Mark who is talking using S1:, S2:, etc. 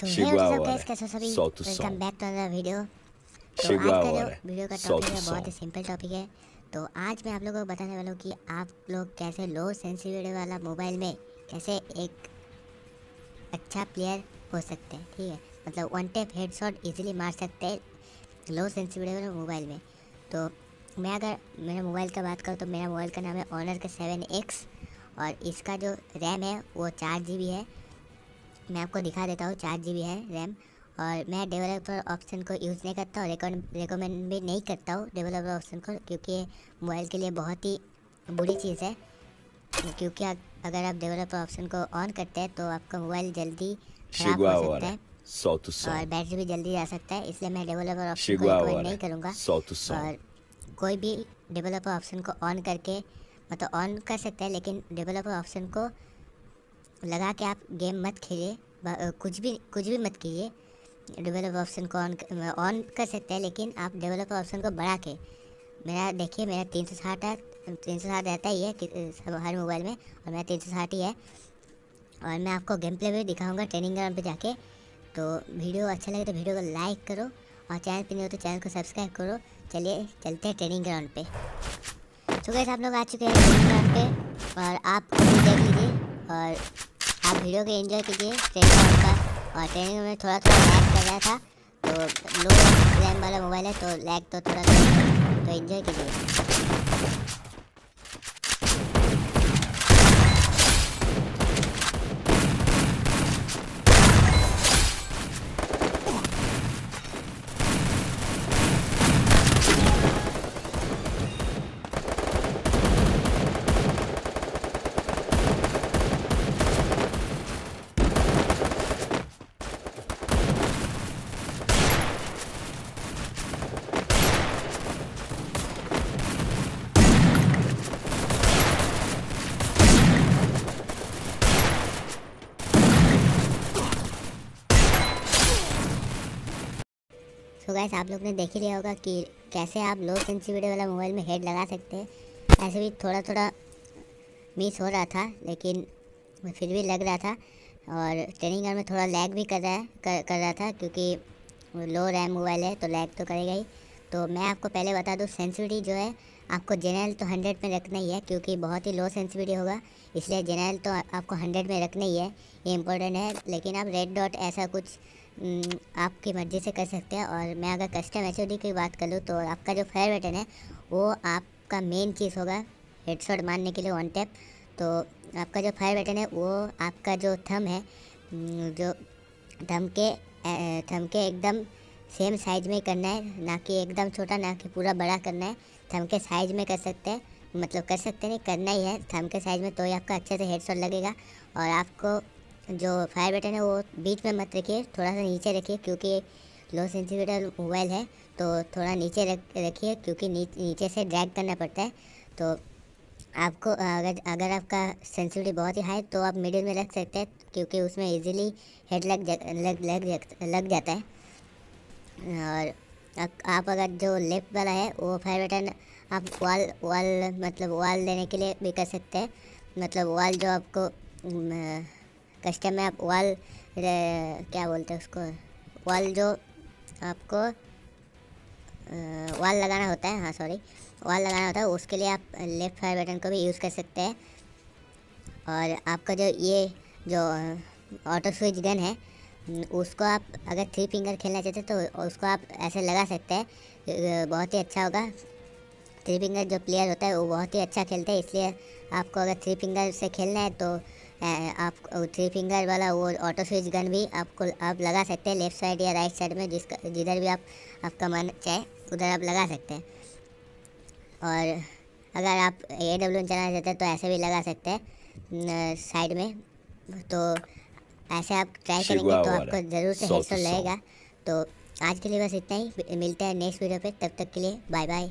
S1: So. Welcome back to another video तो आज का जो वीडियो का टॉपिक है बहुत ही सिंपल टॉपिक है तो आज मैं आप लोगों को बताने वाला हूँ कि आप लोग कैसे लो सेंसिटिविटी वाला मोबाइल में कैसे एक अच्छा प्लेयर हो सकते हैं ठीक है मतलब वन टैप हेडशॉट इजीली मार सकते हैं लो सेंसिटिविटी वाले मोबाइल में तो मैं अगर मेरे मोबाइल का बात करूँ तो मेरा मोबाइल का नाम है ऑनर का सेवन एक्स और इसका जो रैम है वो चार जी है मैं आपको दिखा देता हूँ चार जी है रैम और मैं डेवलपर ऑप्शन को यूज़ नहीं करता और रिकमेंड भी नहीं करता हूँ डेवलपर ऑप्शन को क्योंकि मोबाइल के लिए बहुत ही बुरी चीज़ है क्योंकि अगर आप डेवलपर ऑप्शन को ऑन करते हैं तो आपका मोबाइल जल्दी खराब हो सकता. है और बैटरी भी जल्दी जा सकता है इसलिए मैं डेवलपर ऑप्शन को रिकमेंड नहीं करूँगा. और कोई भी डेवलपर ऑप्शन को ऑन करके मतलब ऑन कर सकता है लेकिन डेवलपर ऑप्शन को लगा के आप गेम मत खेलिए कुछ भी कुछ भी मत कीजिए। डेवलप ऑप्शन को ऑन ऑन कर सकते हैं, लेकिन आप डेवलपर ऑप्शन को बढ़ा के। मेरा, देखिए, मेरा तीन सौ साठ है, तीन सौ साठ रहता ही है सब- हर मोबाइल में, और मेरा तीन सौ साठ ही है। और मैं आपको गेम प्ले भी दिखाऊँगा ट्रेनिंग ग्राउंड पे जाके। तो वीडियो अच्छा लगे तो वीडियो को लाइक करो, और चैनल पर नहीं हो तो चैनल को सब्सक्राइब करो। चलिए, चलते हैं ट्रेनिंग ग्राउंड पे। तो गैस आप लोग आ चुके हैं ट्रेनिंग ग्राउंड पे, और आप देख लीजिए, और आप वीडियो को एंजॉय कीजिए ट्रेनिंग का और ट्रेनिंग में थोड़ा थोड़ा लैग कर रहा था तो लो रैम वाला मोबाइल है तो लैग तो थोड़ा तो एंजॉय कीजिए। सो गैस आप लोग ने देख ही लिया होगा कि कैसे आप लो सेंसिविटी वाला मोबाइल में हेड लगा सकते हैं। ऐसे भी थोड़ा थोड़ा मिस हो रहा था लेकिन फिर भी लग रहा था और ट्रेनिंग में थोड़ा लैग भी कर रहा है कर, कर रहा था क्योंकि लो रैम मोबाइल है तो लैग तो करेगा ही। तो मैं आपको पहले बता दूँ सेंसिविटी जो है आपको जनरल तो हंड्रेड में रखना ही है क्योंकि बहुत ही लो सेंसिविटी होगा इसलिए जनरल तो आपको हंड्रेड में रखना ही है ये इंपॉर्टेंट है। लेकिन आप रेड डॉट ऐसा कुछ आपकी मर्ज़ी से कर सकते हैं और मैं अगर कस्टम एच की बात कर तो आपका जो फायर बटन है वो आपका मेन चीज़ होगा हेडशॉट मारने के लिए वन टैप तो आपका जो फायर बटन है वो आपका जो थम है हम्म, जो थम के थम के एकदम सेम साइज़ में करना है ना कि एकदम छोटा ना कि पूरा बड़ा करना है। थम के साइज़ में कर सकते हैं मतलब कर सकते नहीं करना ही है। थम के साइज़ में तो ही आपका अच्छे से हेडशॉट लगेगा और आपको जो फायर बटन है वो बीच में मत रखिए थोड़ा सा नीचे रखिए क्योंकि लो सेंसिटिविटी मोबाइल है तो थोड़ा नीचे रख रखिए क्योंकि नीचे से ड्रैग करना पड़ता है। तो आपको अगर अगर आपका सेंसिटिविटी बहुत ही हाई तो आप मिडिल में रख सकते हैं क्योंकि उसमें इजीली हेड लग जा, लग लग लग जाता है। और आप अगर जो लेफ़्ट वाला है वो फायर बटन आप वॉल वॉल मतलब वॉल देने के लिए भी कर सकते हैं। मतलब वॉल जो आपको कस्टम में आप वॉल क्या बोलते हैं उसको वॉल जो आपको वॉल लगाना होता है हाँ सॉरी वॉल लगाना होता है, उसके लिए आप लेफ़्ट फायर बटन को भी यूज़ कर सकते हैं। और आपका जो ये, जो ऑटो स्विच गन है, उसको आप अगर थ्री फिंगर खेलना चाहते हैं तो उसको आप ऐसे लगा सकते हैं बहुत ही अच्छा होगा। थ्री फिंगर जो प्लेयर होता है, वो बहुत ही अच्छा खेलते हैं, इसलिए आपको अगर थ्री फिंगर से खेलना है तो आप थ्री फिंगर वाला वो ऑटो स्विच गन भी आपको आप लगा सकते हैं लेफ़्ट साइड या राइट साइड में जिसका जिधर भी आप आपका मन चाहे उधर आप लगा सकते हैं। और अगर आप ए डब्ल्यू चलाना चाहते हैं तो ऐसे भी लगा सकते हैं साइड में। तो ऐसे आप ट्राई करेंगे तो आपको ज़रूर से
S2: som.
S1: लगेगा तो आज के लिए बस इतना ही। मिलते हैं नेक्स्ट वीडियो पे। तब तक के लिए बाय बाय